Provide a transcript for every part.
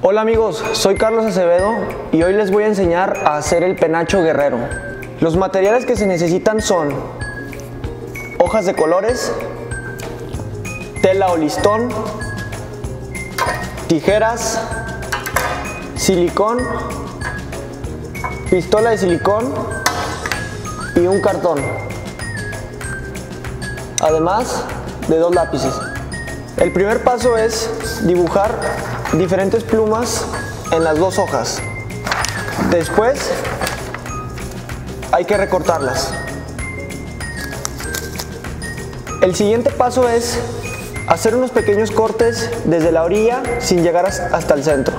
Hola amigos, soy Carlos Acevedo y hoy les voy a enseñar a hacer el penacho guerrero. Los materiales que se necesitan son hojas de colores, tela o listón, tijeras, silicón, pistola de silicón y un cartón. Además de dos lápices. El primer paso es dibujar diferentes plumas en las dos hojas. Después hay que recortarlas. El siguiente paso es hacer unos pequeños cortes desde la orilla sin llegar hasta el centro.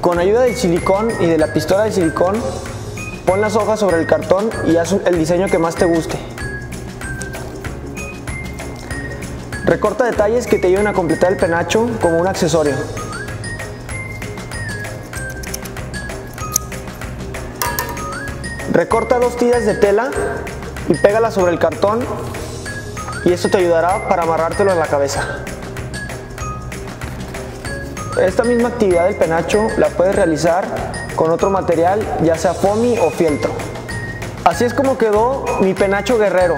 Con ayuda del silicón y de la pistola de silicón, pon las hojas sobre el cartón y haz el diseño que más te guste. Recorta detalles que te ayuden a completar el penacho como un accesorio. Recorta dos tiras de tela y pégala sobre el cartón y esto te ayudará para amarrártelo en la cabeza. Esta misma actividad del penacho la puedes realizar con otro material, ya sea foamy o fieltro. Así es como quedó mi penacho guerrero.